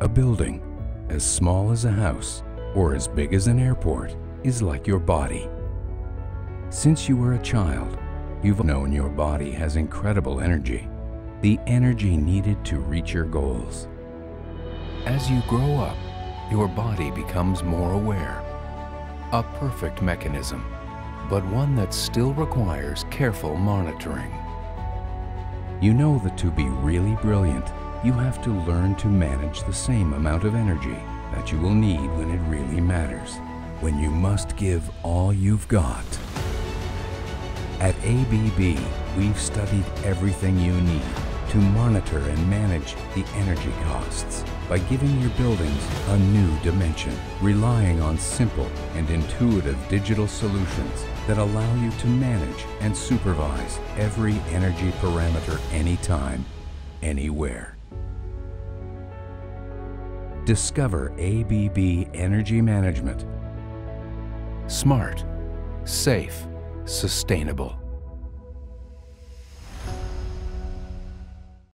A building, as small as a house or as big as an airport, is like your body. Since you were a child, you've known your body has incredible energy, the energy needed to reach your goals. As you grow up, your body becomes more aware. A perfect mechanism, but one that still requires careful monitoring. You know that to be really brilliant, you have to learn to manage the same amount of energy that you will need when it really matters, when you must give all you've got. At ABB, we've studied everything you need to monitor and manage the energy costs by giving your buildings a new dimension, relying on simple and intuitive digital solutions that allow you to manage and supervise every energy parameter anytime, anywhere. Discover ABB Energy Management. Smart, safe, sustainable.